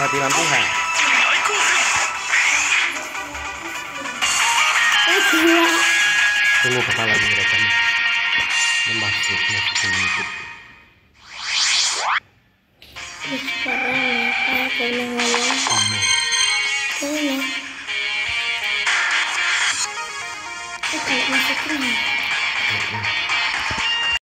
mati Tuhan. Oh, gila. Tunggu kepala lagi mereka nih. Masuk, masukin Terus sekarang ya, aku udah ngomong. Kena. Kayaknya. Oh, masuk.